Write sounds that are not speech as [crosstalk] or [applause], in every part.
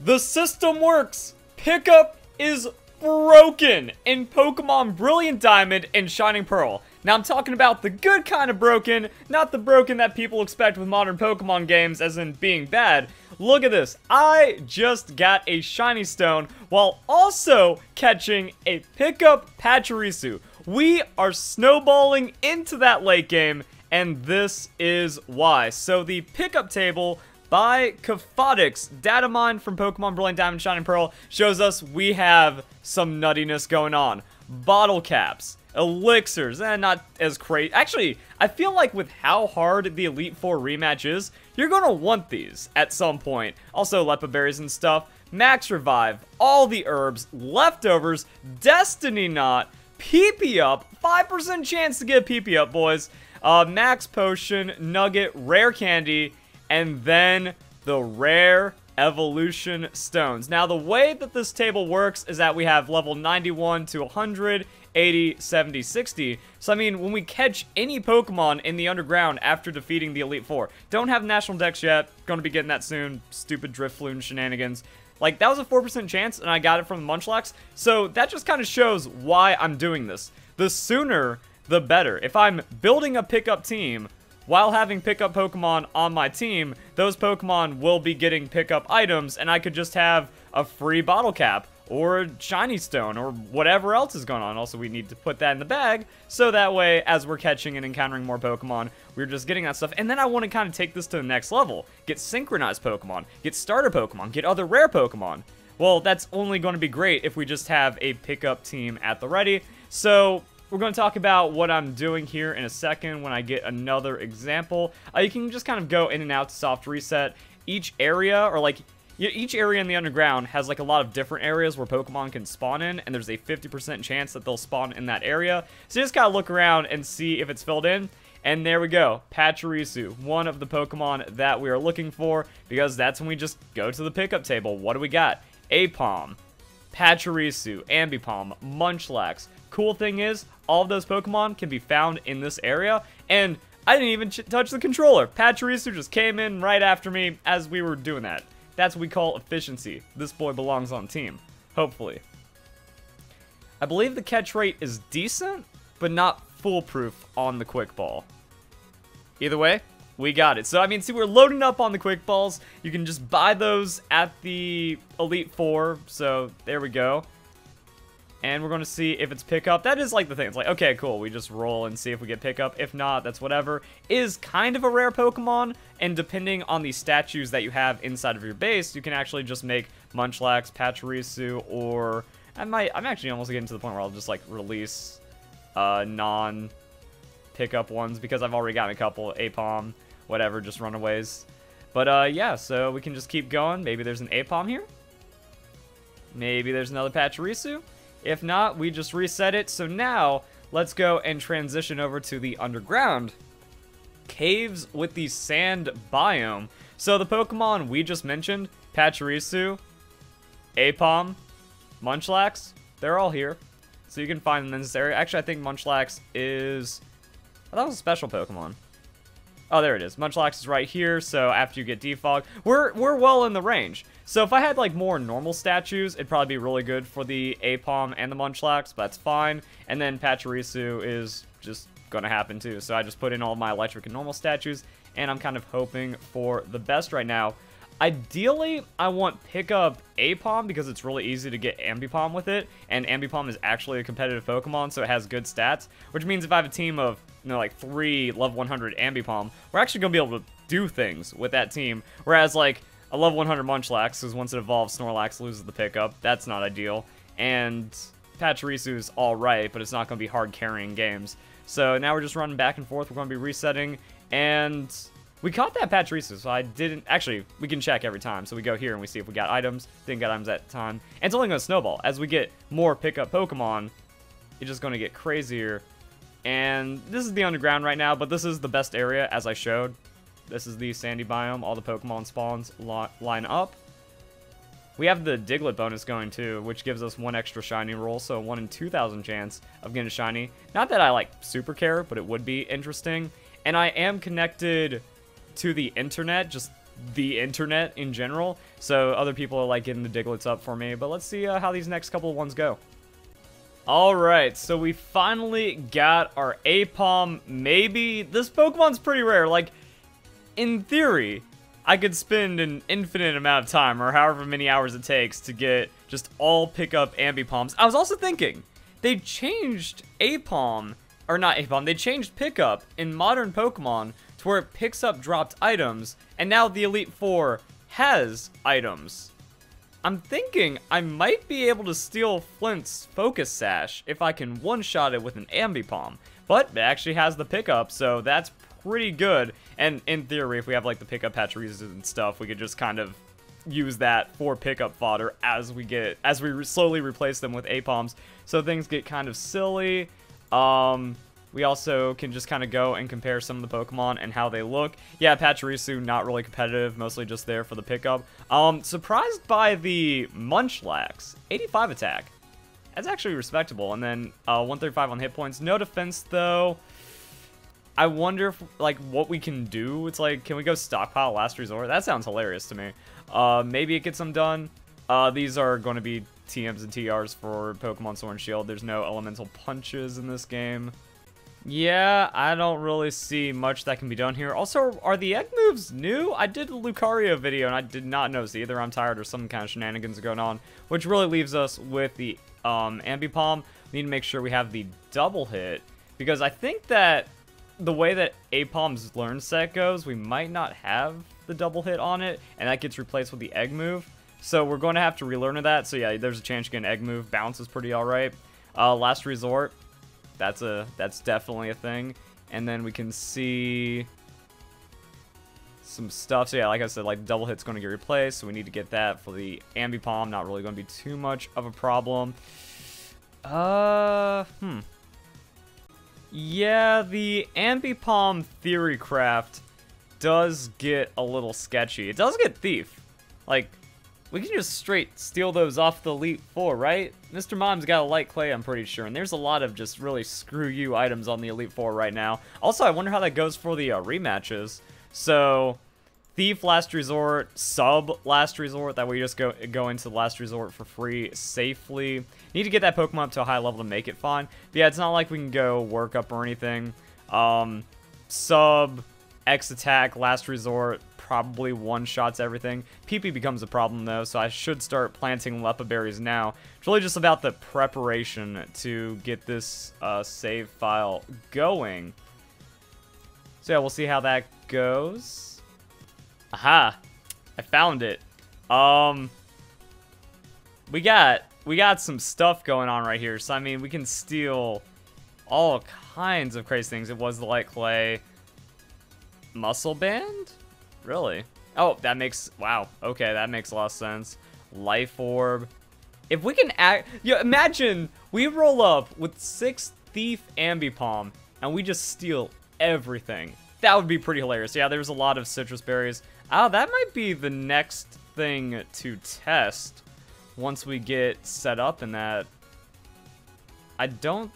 The system works! Pickup is broken in Pokemon Brilliant Diamond and Shining Pearl. Now I'm talking about the good kind of broken, not the broken that people expect with modern Pokemon games as in being bad. Look at this. I just got a Shiny Stone while also catching a pickup Pachirisu. We are snowballing into that late game and this is why. So the pickup table by Kaphotics, data mine from Pokemon Brilliant Diamond Shining Pearl, shows us we have some nuttiness going on. Bottle caps, elixirs, eh, not as crazy. Actually, I feel like with how hard the Elite Four rematch is, you're gonna want these at some point. Also, Leppa berries and stuff, Max Revive, all the herbs, leftovers, Destiny Knot, PP up, 5% chance to get PP up, boys. Uh, Max Potion, Nugget, Rare Candy, and then the Rare Evolution Stones. Now, the way that this table works is that we have level 91 to 100, 80, 70, 60. So, I mean, when we catch any Pokemon in the underground after defeating the Elite Four, don't have National Dex yet, gonna be getting that soon, stupid Drifloon shenanigans. Like, that was a 4% chance, and I got it from the Munchlax, so that just kind of shows why I'm doing this. The sooner, the better. If I'm building a pickup team, while having pickup Pokemon on my team, those Pokemon will be getting pickup items, and I could just have a free bottle cap, or a shiny stone, or whatever else is going on. Also, we need to put that in the bag, so that way, as we're catching and encountering more Pokemon, we're just getting that stuff. And then I want to kind of take this to the next level. Get synchronized Pokemon, get starter Pokemon, get other rare Pokemon. Well, that's only going to be great if we just have a pickup team at the ready. So, we're going to talk about what I'm doing here in a second when I get another example. Uh, you can just kind of go in and out to soft reset. Each area, or like, each area in the underground has like a lot of different areas where Pokemon can spawn in, and there's a 50% chance that they'll spawn in that area. So you just gotta look around and see if it's filled in. And there we go, Pachirisu, one of the Pokemon that we are looking for, because that's when we just go to the pickup table. What do we got? Aipom, Pachirisu, Ambipom, Munchlax. Cool thing is, all of those Pokemon can be found in this area, and I didn't even touch the controller. Pachirisu just came in right after me as we were doing that. That's what we call efficiency. This boy belongs on team. Hopefully. I believe the catch rate is decent, but not foolproof on the quick ball. Either way, we got it. So, I mean, see, we're loading up on the quick balls. You can just buy those at the Elite Four. So, there we go and we're going to see if it's pickup. That is like the thing. It's like, okay, cool. We just roll and see if we get pickup. If not, that's whatever. Is kind of a rare Pokemon, and depending on the statues that you have inside of your base, you can actually just make Munchlax, Pachirisu, or I might, I'm actually almost getting to the point where I'll just like release uh, non pickup ones because I've already gotten a couple, Aipom, whatever, just runaways. But uh, yeah, so we can just keep going. Maybe there's an Aipom here. Maybe there's another Pachirisu. If not, we just reset it. So now, let's go and transition over to the underground. Caves with the sand biome. So the Pokemon we just mentioned, Pachirisu, Aipom, Munchlax, they're all here. So you can find them in this area. Actually, I think Munchlax is... Oh, was a special Pokemon. Oh, there it is. Munchlax is right here, so after you get Defog, we're, we're well in the range. So if I had, like, more normal statues, it'd probably be really good for the Aipom and the Munchlax, but that's fine. And then Pachirisu is just gonna happen, too. So I just put in all my electric and normal statues, and I'm kind of hoping for the best right now. Ideally, I want pick up Aipom because it's really easy to get Ambipom with it, and Ambipom is actually a competitive Pokemon, so it has good stats, which means if I have a team of you know, like three level 100 Ambipom, we're actually going to be able to do things with that team. Whereas, like, a level 100 Munchlax, because once it evolves, Snorlax loses the pickup. That's not ideal. And Pachirisu is alright, but it's not going to be hard carrying games. So now we're just running back and forth. We're going to be resetting, and we caught that Pachirisu, so I didn't... Actually, we can check every time. So we go here and we see if we got items. Didn't get items that time. And it's only going to snowball. As we get more pickup Pokemon, it's just going to get crazier and this is the underground right now, but this is the best area, as I showed. This is the sandy biome. All the Pokemon spawns line up. We have the Diglett bonus going too, which gives us one extra shiny roll, so 1 in 2,000 chance of getting a shiny. Not that I like super care, but it would be interesting. And I am connected to the internet, just the internet in general. So other people are like getting the digletts up for me. But let's see uh, how these next couple ones go. Alright, so we finally got our Aipom. Maybe this Pokemon's pretty rare. Like, in theory, I could spend an infinite amount of time, or however many hours it takes, to get just all pickup Ambipoms. I was also thinking, they changed Aipom, or not Aipom, they changed pickup in modern Pokemon to where it picks up dropped items, and now the Elite Four has items. I'm thinking I might be able to steal Flint's Focus Sash if I can one-shot it with an Ambipom. But it actually has the pickup, so that's pretty good. And in theory, if we have like the pickup Pachirisus and stuff, we could just kind of use that for pickup fodder as we get as we slowly replace them with Aipoms. So things get kind of silly. Um, we also can just kind of go and compare some of the Pokemon and how they look. Yeah, Pachirisu, not really competitive, mostly just there for the pickup. Um, surprised by the Munchlax, 85 attack. That's actually respectable. And then uh, 135 on hit points. No defense, though. I wonder if, like, what we can do. It's like, can we go stockpile last resort? That sounds hilarious to me. Uh, maybe it gets them done. Uh, these are going to be TMs and TRs for Pokemon Sword and Shield. There's no elemental punches in this game. Yeah, I don't really see much that can be done here. Also, are the egg moves new? I did Lucario video and I did not notice either I'm tired or some kind of shenanigans going on, which really leaves us with the um, Ambipom. We need to make sure we have the double hit because I think that the way that Aipom's learn set goes, we might not have the double hit on it, and that gets replaced with the egg move. So we're going to have to relearn that. So yeah, there's a chance you get an egg move. Bounce is pretty alright. Uh, last resort, that's a that's definitely a thing. And then we can see some stuff. So yeah, like I said, like double hit's going to get replaced, so we need to get that for the Ambipom. Not really going to be too much of a problem. Uh, hmm. Yeah, the Ambipom Theory Craft does get a little sketchy. It does get Thief. Like, we can just straight steal those off the Elite Four, right? Mr. Mime's got a light clay, I'm pretty sure, and there's a lot of just really screw you items on the Elite Four right now. Also, I wonder how that goes for the uh, rematches. So, Thief Last Resort, Sub Last Resort, that way you just go, go into Last Resort for free safely. Need to get that Pokemon up to a high level to make it fine. But yeah, it's not like we can go work up or anything. Um, sub, X Attack, Last Resort, probably one-shots everything. PP becomes a problem, though, so I should start planting Leppa berries now. It's really just about the preparation to get this uh, save file going. So yeah, we'll see how that goes. Aha! I found it. Um, we got we got some stuff going on right here. So I mean, we can steal all kinds of crazy things. It was the light clay muscle band. Really? Oh, that makes, wow. Okay, that makes a lot of sense. Life Orb. If we can act, yeah, imagine we roll up with six Thief Ambipom and we just steal everything. That would be pretty hilarious. Yeah, there's a lot of citrus berries. Oh, that might be the next thing to test once we get set up in that. I don't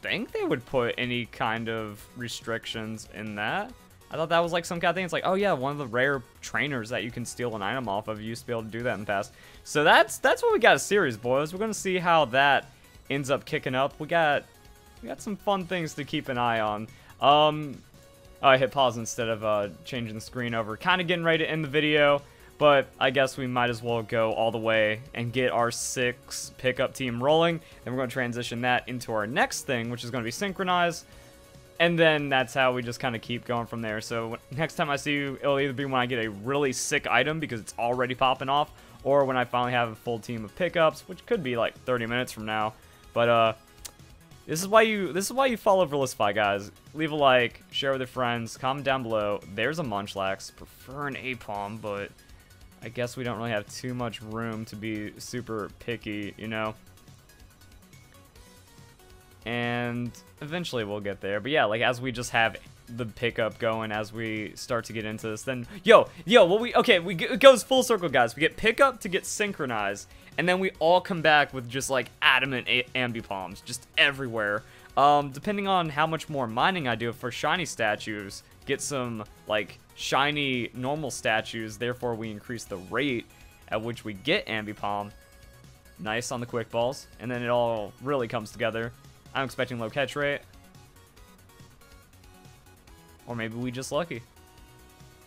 think they would put any kind of restrictions in that. I thought that was like some kind of thing. It's like, oh yeah, one of the rare trainers that you can steal an item off of. You used to be able to do that in the past. So that's that's what we got a series, boys. We're gonna see how that ends up kicking up. We got we got some fun things to keep an eye on. Um, oh, I hit pause instead of uh, changing the screen over. Kind of getting ready to end the video, but I guess we might as well go all the way and get our six pickup team rolling. Then we're going to transition that into our next thing, which is going to be synchronized. And then that's how we just kind of keep going from there. So next time I see you, it'll either be when I get a really sick item because it's already popping off, or when I finally have a full team of pickups, which could be like 30 minutes from now. But uh, this is why you this is why you follow Verlisify, guys. Leave a like, share with your friends, comment down below. There's a Munchlax. Prefer an Aipom, but I guess we don't really have too much room to be super picky, you know and eventually we'll get there. But yeah, like as we just have the pickup going as we start to get into this, then yo, yo, what we okay, we it goes full circle, guys. We get pickup to get synchronized, and then we all come back with just like adamant ambipoms just everywhere. Um, depending on how much more mining I do for shiny statues, get some, like, shiny normal statues. Therefore, we increase the rate at which we get Ambipom. Nice on the quick balls. And then it all really comes together. I'm expecting low catch rate. Or maybe we just lucky.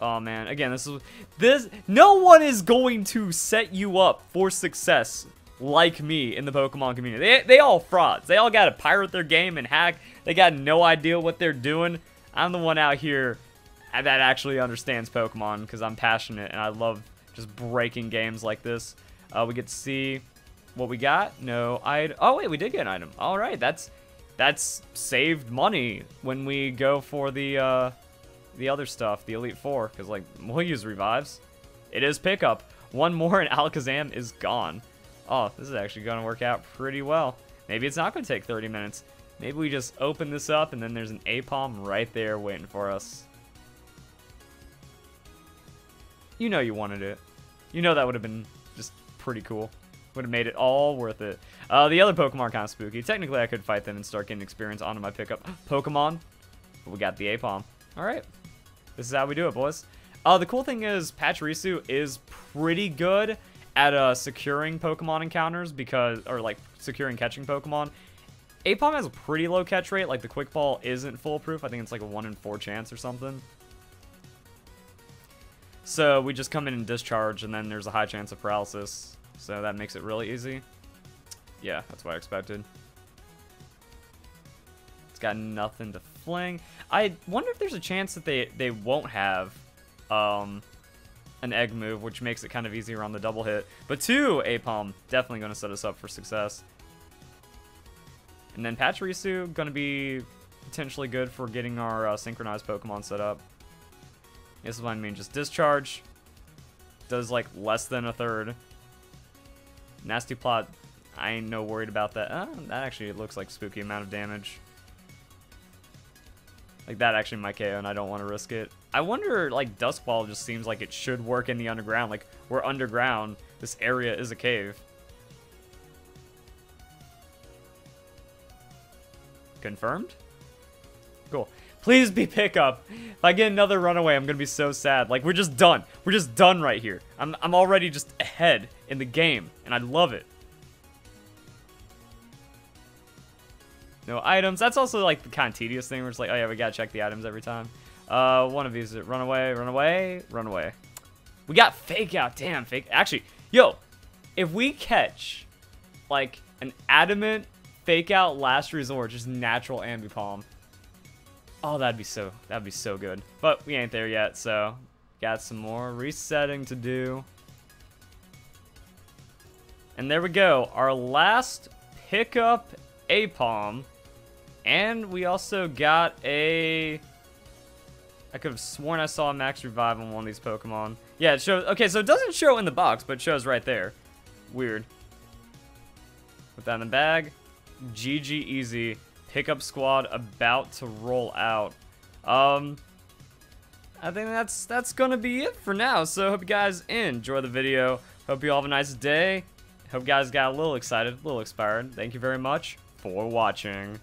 Oh man, again, this is this no one is going to set you up for success like me in the Pokemon community. They they all frauds. They all got to pirate their game and hack. They got no idea what they're doing. I'm the one out here that actually understands Pokemon because I'm passionate and I love just breaking games like this. Uh, we get to see what we got. No, I. Oh wait, we did get an item. All right, that's that's saved money when we go for the uh, the other stuff, the Elite Four, because like we'll use revives. It is pickup. One more and [laughs] Alakazam is gone. Oh, this is actually going to work out pretty well. Maybe it's not going to take 30 minutes. Maybe we just open this up and then there's an Aipom right there waiting for us. You know you wanted it. You know that would have been just pretty cool. Would have made it all worth it. Uh, the other Pokemon are kind of spooky. Technically, I could fight them and start getting experience onto my pickup [gasps] Pokemon. But we got the Aipom. Alright. This is how we do it, boys. Uh, the cool thing is, Pachirisu is pretty good at uh, securing Pokemon encounters because, or like securing catching Pokemon. Aipom has a pretty low catch rate. Like the Quick Ball isn't foolproof. I think it's like a one in four chance or something. So we just come in and discharge, and then there's a high chance of paralysis. So that makes it really easy. Yeah, that's what I expected. It's got nothing to fling. I wonder if there's a chance that they, they won't have um, an egg move, which makes it kind of easier on the double hit. But two Aipom, definitely going to set us up for success. And then Pachirisu, going to be potentially good for getting our uh, synchronized Pokemon set up. This is what I mean, just discharge. Does like less than a third. Nasty plot, I ain't no worried about that. Uh, that actually looks like spooky amount of damage. Like that actually might KO and I don't want to risk it. I wonder, like, Duskball just seems like it should work in the underground. Like, we're underground. This area is a cave. Confirmed? Please be pickup. If I get another runaway, I'm going to be so sad. Like, we're just done. We're just done right here. I'm, I'm already just ahead in the game, and I love it. No items. That's also, like, the kind of tedious thing where it's like, oh, yeah, we got to check the items every time. Uh, one of these. Run away, run away, run. We got fake out. Damn, fake. Actually, yo, if we catch, like, an adamant fake out last resort, just natural ambipom. Oh, that'd be so, that'd be so good. But we ain't there yet, so got some more resetting to do. And there we go, our last pickup Aipom. And we also got a... I could have sworn I saw a max revive on one of these Pokemon. Yeah, it shows... Okay, so it doesn't show in the box, but it shows right there. Weird. Put that in the bag. GG easy pickup squad about to roll out. Um, I think that's that's gonna be it for now. So hope you guys enjoy the video. Hope you all have a nice day. Hope you guys got a little excited, a little inspired. Thank you very much for watching.